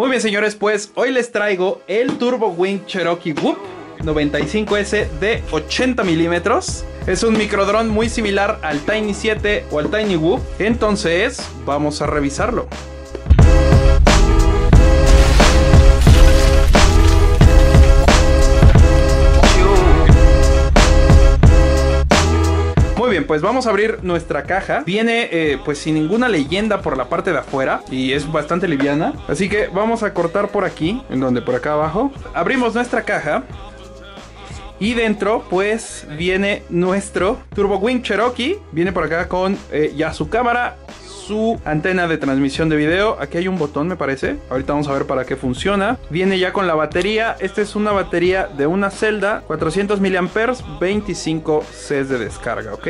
Muy bien señores, pues hoy les traigo el Turbo Wing Cherokee Whoop 95S de 80 milímetros. Es un microdrón muy similar al Tiny 7 o al Tiny Whoop. Entonces, vamos a revisarlo. Pues vamos a abrir nuestra caja. Viene eh, pues sin ninguna leyenda por la parte de afuera y es bastante liviana. Así que vamos a cortar por aquí, en donde por acá abajo. Abrimos nuestra caja. Y dentro, pues, viene nuestro Turbo Wing Cherokee. Viene por acá con eh, ya su cámara, su antena de transmisión de video. Aquí hay un botón, me parece. Ahorita vamos a ver para qué funciona. Viene ya con la batería. Esta es una batería de una celda, 400 mAh, 25 Cs de descarga, ¿ok?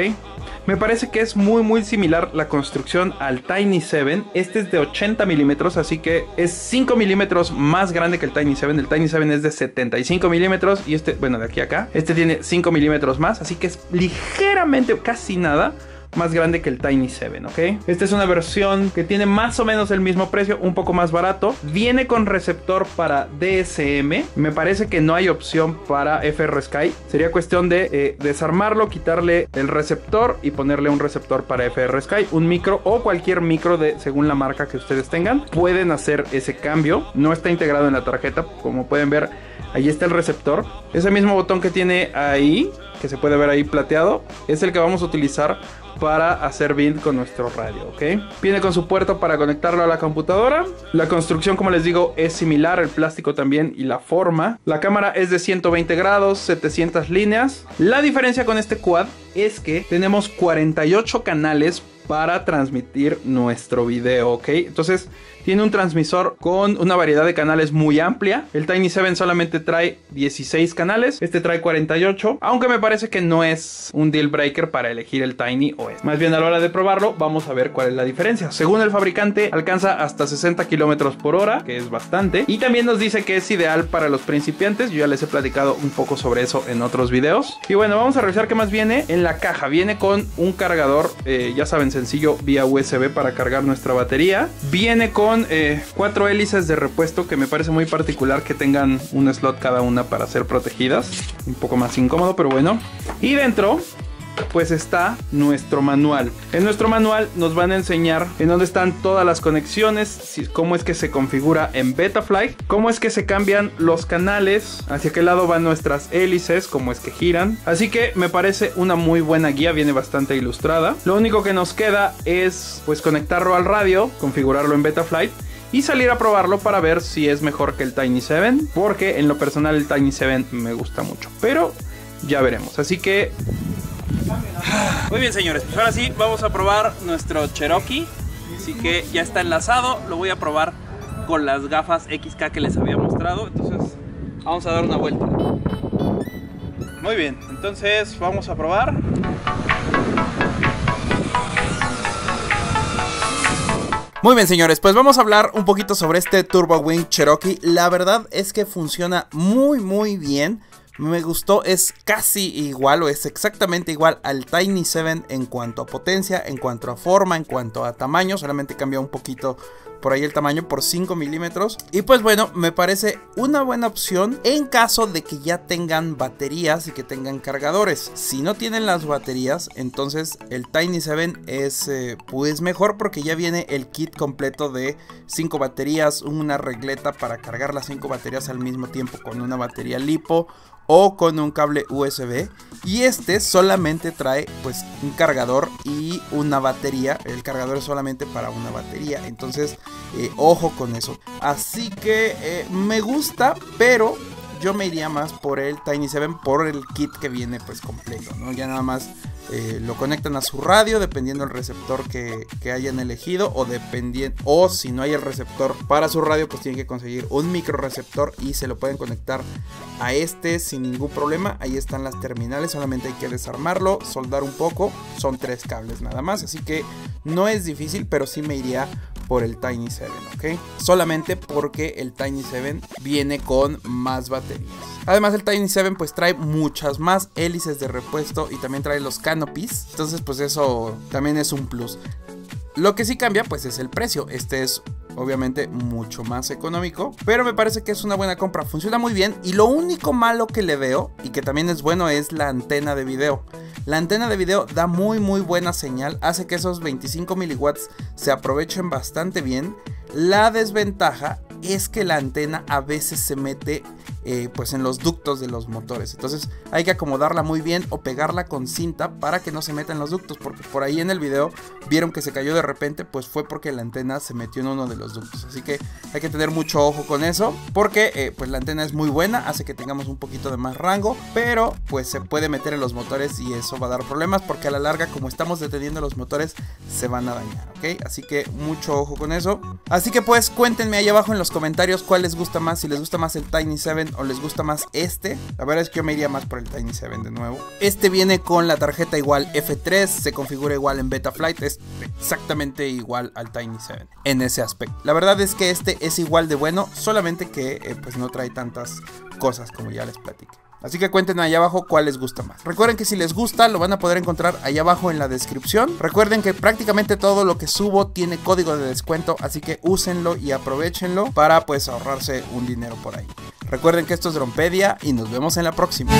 Me parece que es muy muy similar la construcción al Tiny 7. Este es de 80 milímetros, así que es 5 milímetros más grande que el Tiny 7. El Tiny 7 es de 75 milímetros y este, bueno, de aquí a acá, este tiene 5 milímetros más, así que es ligeramente, casi nada más grande que el Tiny 7, ¿ok? Esta es una versión que tiene más o menos el mismo precio, un poco más barato. Viene con receptor para DSM. Me parece que no hay opción para FR Sky. Sería cuestión de eh, desarmarlo, quitarle el receptor y ponerle un receptor para FR Sky, un micro o cualquier micro de según la marca que ustedes tengan. Pueden hacer ese cambio. No está integrado en la tarjeta, como pueden ver. Ahí está el receptor. Ese mismo botón que tiene ahí, que se puede ver ahí plateado, es el que vamos a utilizar para hacer bind con nuestro radio, ¿ok? Viene con su puerto para conectarlo a la computadora. La construcción, como les digo, es similar, el plástico también y la forma. La cámara es de 120 grados, 700 líneas. La diferencia con este quad es que tenemos 48 canales para transmitir nuestro video, ¿ok? Entonces tiene un transmisor con una variedad de canales muy amplia. El Tiny 7 solamente trae 16 canales, este trae 48, aunque me parece que no es un deal breaker para elegir el Tiny o. Más bien a la hora de probarlo, vamos a ver cuál es la diferencia. Según el fabricante, alcanza hasta 60 kilómetros por hora, que es bastante, y también nos dice que es ideal para los principiantes. Yo ya les he platicado un poco sobre eso en otros videos. Y bueno, vamos a revisar qué más viene en la caja. Viene con un cargador, eh, ya saben, sencillo vía USB para cargar nuestra batería. Viene con eh, cuatro hélices de repuesto que me parece muy particular que tengan un slot cada una para ser protegidas. Un poco más incómodo, pero bueno. Y dentro pues está nuestro manual. En nuestro manual nos van a enseñar en dónde están todas las conexiones, cómo es que se configura en Betaflight, cómo es que se cambian los canales, hacia qué lado van nuestras hélices, cómo es que giran. Así que me parece una muy buena guía, viene bastante ilustrada. Lo único que nos queda es pues conectarlo al radio, configurarlo en Betaflight y salir a probarlo para ver si es mejor que el Tiny 7, porque en lo personal el Tiny 7 me gusta mucho, pero ya veremos. Así que muy bien, señores, pues ahora sí vamos a probar nuestro Cherokee. Así que ya está enlazado, lo voy a probar con las gafas XK que les había mostrado. Entonces, vamos a dar una vuelta. Muy bien, entonces vamos a probar. Muy bien señores, pues vamos a hablar un poquito sobre este Turbo Wing Cherokee. La verdad es que funciona muy muy bien me gustó, es casi igual o es exactamente igual al Tiny 7 en cuanto a potencia, en cuanto a forma, en cuanto a tamaño, solamente cambia un poquito por ahí el tamaño por 5 milímetros. Y pues bueno, me parece una buena opción en caso de que ya tengan baterías y que tengan cargadores. Si no tienen las baterías, entonces el Tiny 7 es eh, pues mejor porque ya viene el kit completo de 5 baterías, una regleta para cargar las 5 baterías al mismo tiempo con una batería lipo o con un cable USB y este solamente trae pues un cargador y una batería. El cargador es solamente para una batería. Entonces eh, ojo con eso. Así que eh, me gusta pero yo me iría más por el Tiny 7 por el kit que viene pues completo, ¿no? Ya nada más eh, lo conectan a su radio dependiendo del receptor que, hayan elegido o dependiendo o si no hay el receptor para su radio pues tienen que conseguir un micro receptor y se lo pueden conectar a este sin ningún problema. Ahí están las terminales, solamente hay que desarmarlo, soldar un poco, son tres cables nada más, así que no es difícil, pero sí me iría por el Tiny 7, ¿ok? Solamente porque el Tiny 7 viene con más baterías. Además el Tiny 7 pues trae muchas más hélices de repuesto y también trae los canopies. Entonces pues eso también es un plus. Lo que sí cambia pues es el precio. Este es obviamente mucho más económico, pero me parece que es una buena compra, funciona muy bien y lo único malo que le veo y que también es bueno es la antena de video. La antena de video da muy muy buena señal, hace que esos 25 miliwatts se aprovechen bastante bien. La desventaja es que la antena a veces se mete eh, pues en los ductos de los motores. Entonces hay que acomodarla muy bien o pegarla con cinta para que no se meta en los ductos. Porque por ahí en el video vieron que se cayó de repente, pues fue porque la antena se metió en uno de los ductos. Así que hay que tener mucho ojo con eso. Porque eh, pues la antena es muy buena, hace que tengamos un poquito de más rango. Pero pues se puede meter en los motores y eso va a dar problemas. Porque a la larga, como estamos deteniendo los motores, se van a dañar. ¿Ok? Así que mucho ojo con eso. Así que pues cuéntenme ahí abajo en los comentarios cuál les gusta más. Si les gusta más el Tiny 7 o les gusta más este. La verdad es que yo me iría más por el Tiny 7 de nuevo. Este viene con la tarjeta igual F3, se configura igual en Betaflight, es exactamente igual al Tiny 7 en ese aspecto. La verdad es que este es igual de bueno, solamente que eh, pues no trae tantas cosas como ya les platiqué. Así que cuéntenme allá abajo cuál les gusta más. Recuerden que si les gusta lo van a poder encontrar allá abajo en la descripción. Recuerden que prácticamente todo lo que subo tiene código de descuento, así que úsenlo y aprovechenlo para pues ahorrarse un dinero por ahí. Recuerden que esto es Drompedia y nos vemos en la próxima.